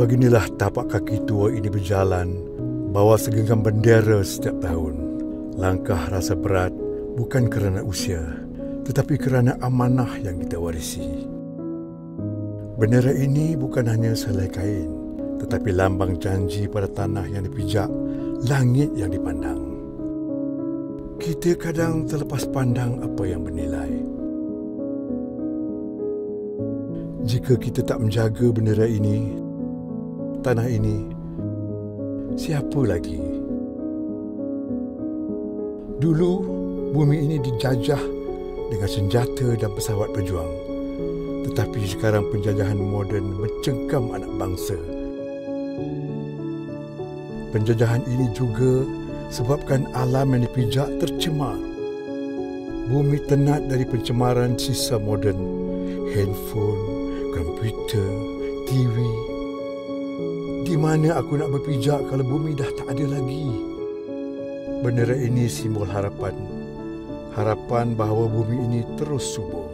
Beginilah tapak kaki tua ini berjalan, bawa segenggam bendera setiap tahun. Langkah rasa berat bukan kerana usia, tetapi kerana amanah yang kita warisi. Bendera ini bukan hanya selai kain, tetapi lambang janji pada tanah yang dipijak, langit yang dipandang. Kita kadang terlepas pandang apa yang bernilai. Jika kita tak menjaga bendera ini, tanah ini, siapa lagi? Dulu, bumi ini dijajah dengan senjata dan pesawat berjuang. Tetapi sekarang penjajahan moden mencengkam anak bangsa. Penjajahan ini juga sebabkan alam yang dipijak tercemar. Bumi tenat dari pencemaran sisa moden, handphone, komputer, TV. Di mana aku nak berpijak kalau bumi dah tak ada lagi? Bendera ini simbol harapan. Harapan bahawa bumi ini terus subur.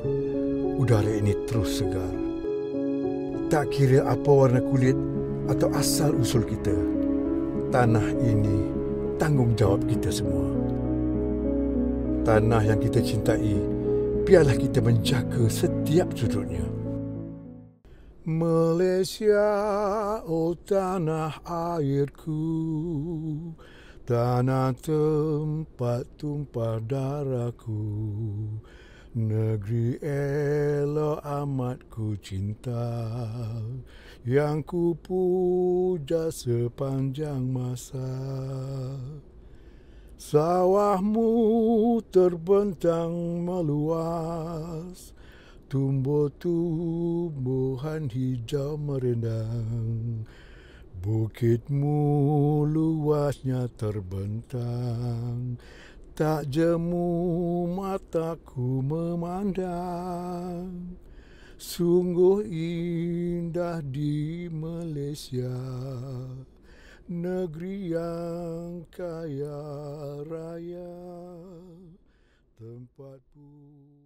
Udara ini terus segar. Tak kira apa warna kulit atau asal usul kita. Tanah ini tanggungjawab kita semua. Tanah yang kita cintai, biarlah kita menjaga setiap sudutnya. Malaysia, oh tanah airku, tanah tempat tumpah darahku, negeri elok amat ku cinta, yang ku puja sepanjang masa. Sawahmu terbentang meluas, tumbuh-tumbuhan hijau merendang. Bukitmu luasnya terbentang, tak jemu mataku memandang. Sungguh indah di Malaysia negeri yang kaya raya tempat pun